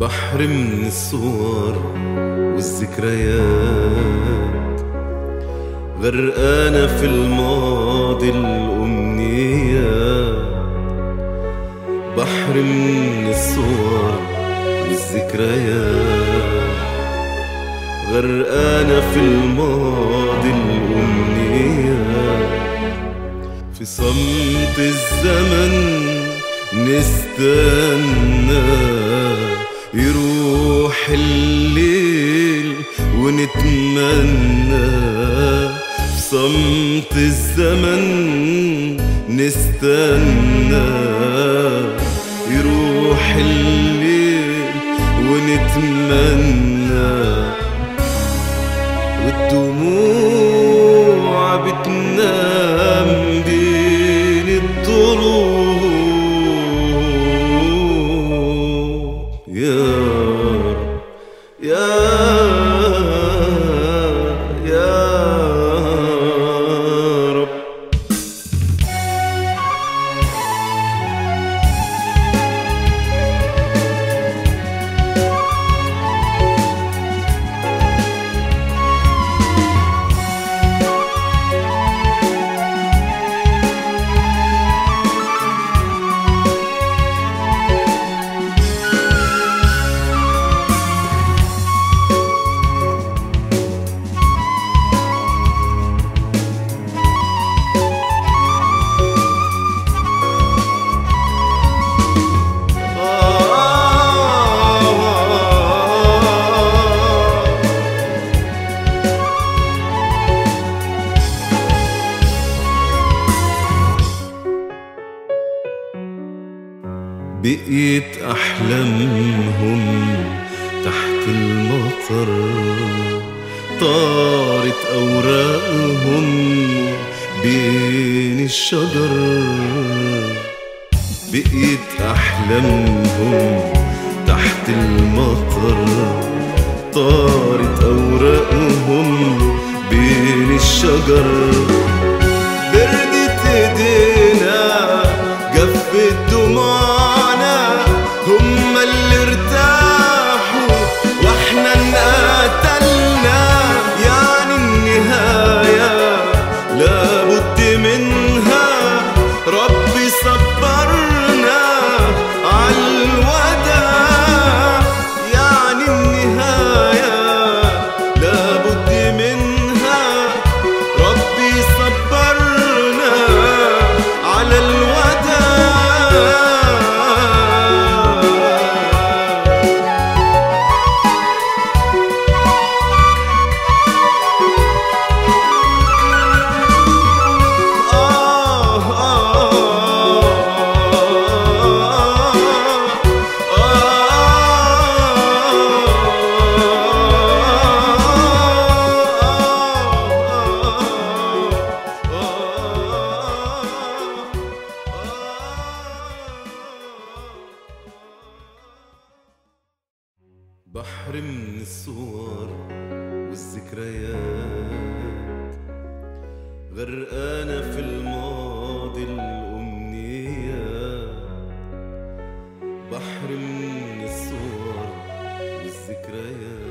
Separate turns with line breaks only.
بحر من الصور والذكريات. غرقانة في الماضي الأمنيات بحر من الصور والذكريات. غرقانة في الماضي الأمنيات في صمت الزمن نستنى. يروح الليل ونتمنى في صمت الزمن نستنى. يروح الليل ونتمنى بقيت أحلامهم تحت المطر طارت أوراقهم بين الشجر. بقيت أحلامهم تحت المطر طارت أوراقهم بين الشجر. بحر من الصور والذكريات. غرقانة في الماضي الأمنيات بحر من الصور والذكريات.